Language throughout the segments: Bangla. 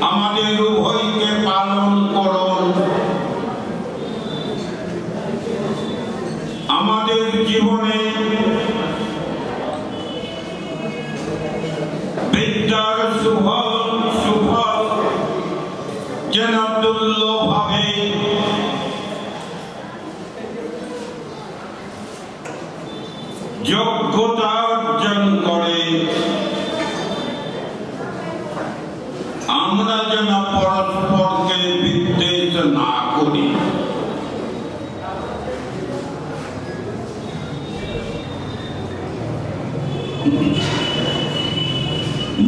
আমাদের উভয়কে পালন করুন। আমাদের জীবনে বিদ্যার সুফল সুফল যোগ্যতা অর্জন করে। আমরা যেন পরস্পরকে বিদ্বেষ না করি।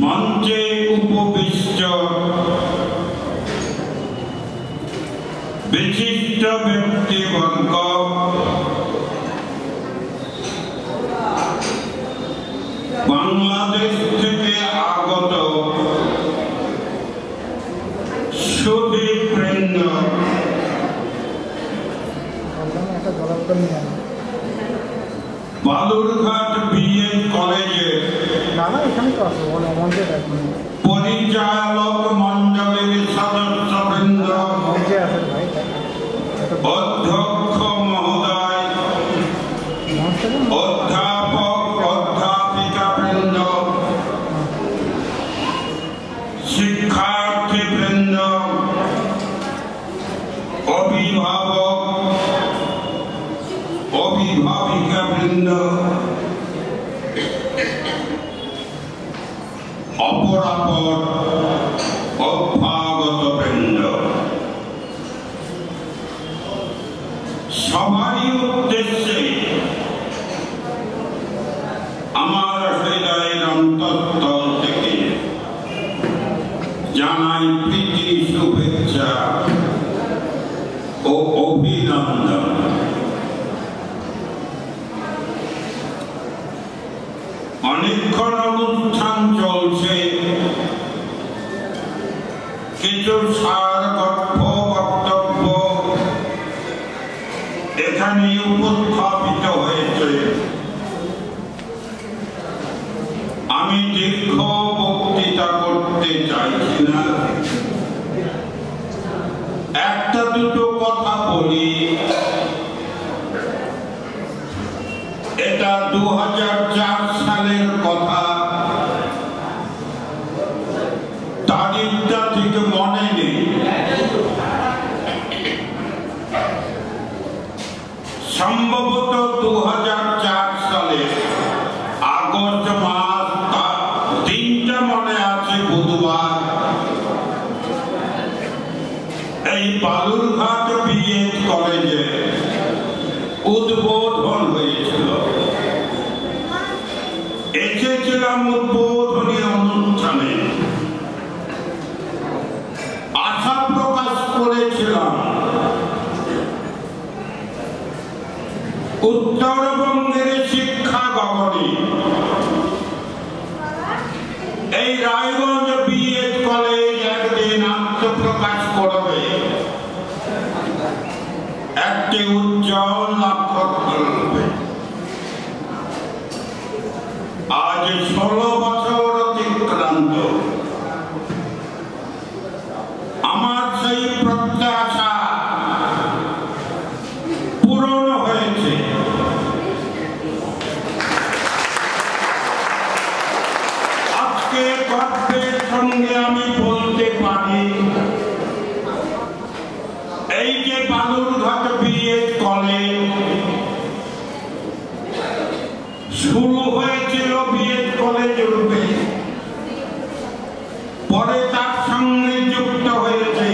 মঞ্চে উপবিষ্ট বিশিষ্ট ব্যক্তিবর্গ বাংলাদেশ থেকে আগত একটা জলাবতন নিয়ে বালুরঘাট বিএ দেখুন পরিচালক মন্ডলীর সদস্যবৃন্দ অধ্যক্ষ অভিভাবিকা অপরাপর অভ্যাগত বৃন্দ। সবারই উদ্দেশ্যে আমার হৃদয়ের অন্তঃস্থল থেকে জানাই প্রীতি, শুভেচ্ছা ও অভিনন্দন। উত্তরবঙ্গের শিক্ষা ভবনে এই রায়গঞ্জ বিএড কলেজ একদিন আত্মপ্রকাশ করবে একটি উজ্জ্বল নক্ষত্র। আজ ষোলো বছর অতিক্রান্ত আমার সেই প্রত্যাশা পূরণ হয়েছে আজকে গর্বের সঙ্গে আমি বলতে পারি এই যে বালুরঘাট বিএড কলেজ শুরু হয়েছে বিএড কলেজ রূপে। পরে তার সঙ্গে যুক্ত হয়েছে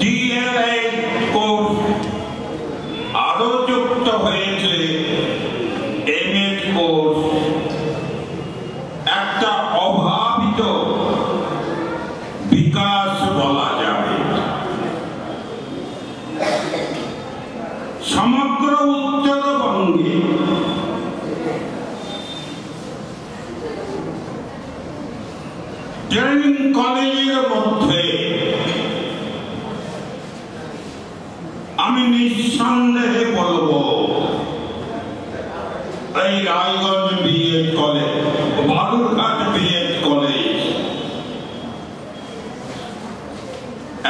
ডিএলএড কোর্স। আরও যুক্ত হয়েছে এমএড কোর্স। একটা অভাবিত বিকাশ বলা যাবে। সমগ্র উত্তরবঙ্গে ট্রেনিং কলেজের মধ্যে আমি নিঃসন্দেহে বলব, এই Raiganj B Ed college Balurghat B Ed college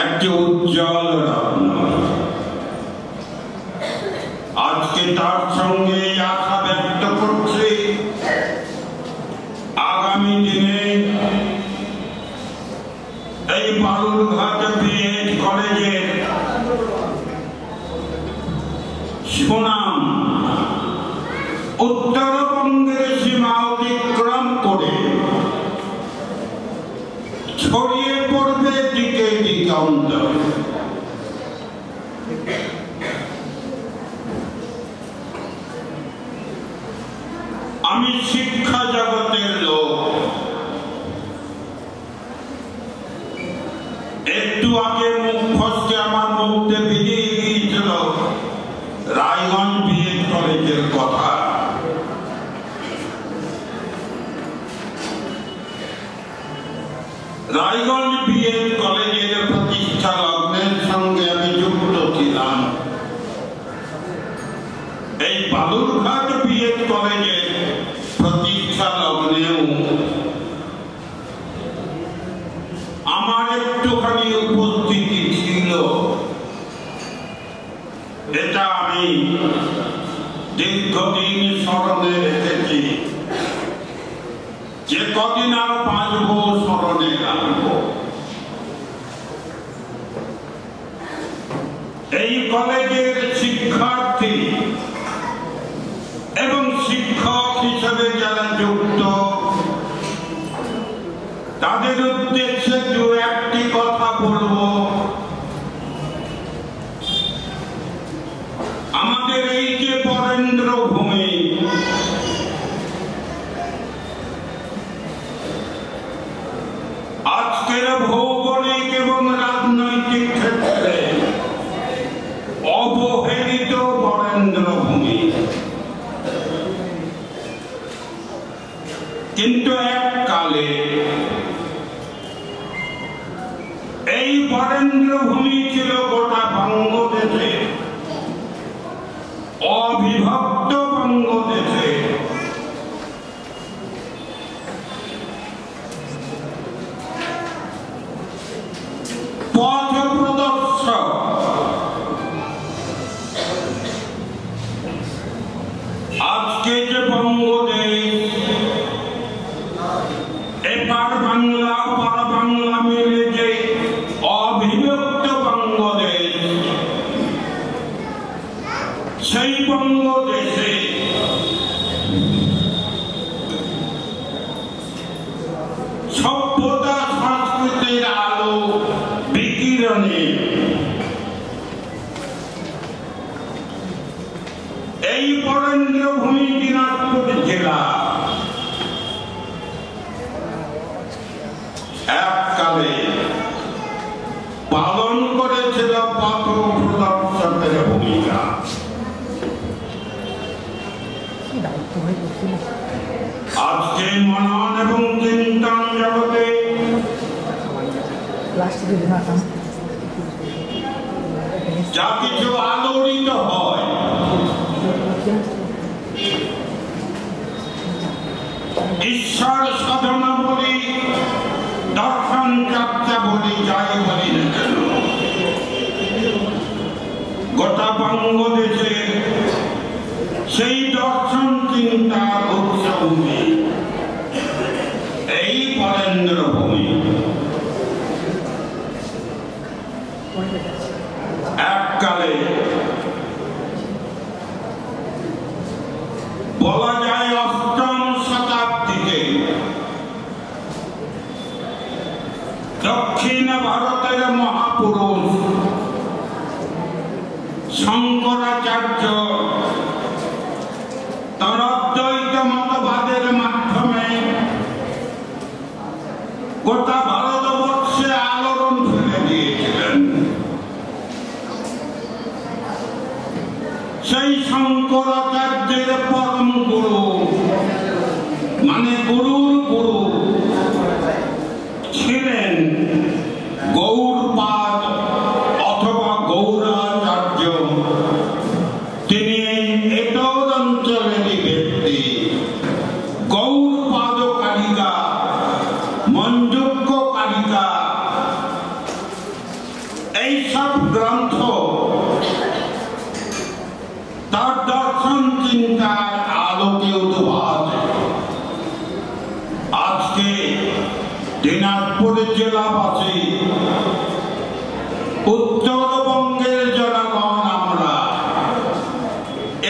একটি উজ্জ্বল আজকে তার সঙ্গে উত্তরবঙ্গের সীমা অতিক্রম করে ছড়িয়ে পড়বে দিকে দিগন্তর আমি শিক্ষা জগতের লোক। একটু আগে মুখ ফসকে আমার মুখতে বেরিয়ে গিয়েছিল রায়গঞ্জ বিএড কলেজের কথা রায়গঞ্জ বিএড কলেজের প্রতিষ্ঠা লগ্নের সঙ্গে আমি যুক্ত ছিলাম এই বালুরঘাট বিএড কলেজের প্রতিষ্ঠা লগ্নেও আমার একটুখানি উপস্থিতি ছিল এটা আমি দীর্ঘদিন স্মরণে রেখেছি যে কদিন আর বাঁচব স্মরণে রাখব এই কলেজের শিক্ষার্থী এবং শিক্ষক যারা যুক্ত, তাদের উদ্দেশ্যে দু একটি কথা বলব। আমাদের এই যে বরেন্দ্র ভূমি আজকের ভৌগোলিক এবং রাজনৈতিক ক্ষেত্রে অবহেলিত বরেন্দ্র ভূমি কিন্তু এককালে এককালে পালন করেছিল পথ প্রদর্শকের ভূমিকা। আজকে মনন এবং চিন্তন জগতে যা কিছু আলোড়িত হয়, ঈশ্বর সাধনা বলি দর্শন যাত্রা বলি, যাই বলি না কেন? গোটা বঙ্গদেশে সেই দর্শন চিন্তার উৎসভূমি। এই বরেন্দ্র ভূমি এককালে শঙ্করাচার্য, তার মতবাদের মাধ্যমে গোটা ভারতবর্ষে আলোড়ন ফেলে দিয়েছিলেন। সেই শঙ্করাচার্যের পরম গুরু মানে গুরু জেলাবাসী উত্তরবঙ্গের জনগণ আমরা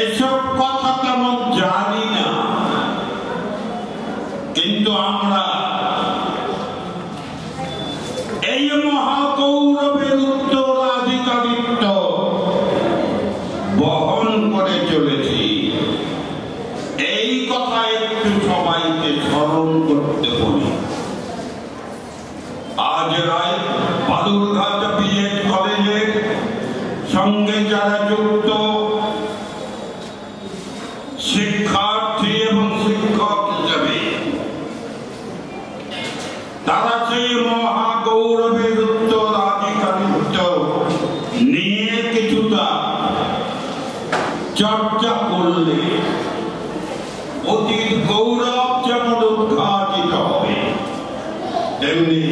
এসব কথা তেমন জানি না কিন্তু আমরা এই মহাগৌরবের উত্তরাধিকারিত্ব বহন করে চলেছি এই কথা একটু সবাইকে স্মরণ করতে বলি আজ রায় বিএড কলেজের সঙ্গে যারা যুক্ত শিক্ষার্থী এবং শিক্ষক হিসেবে, তারা সেই মহাগৌরবের উত্তরাধিকারিত্ব নিয়ে কিছুটা চর্চা করলে অতীত গৌরব যেমন উদ্ঘাটিত হবে, তেমনি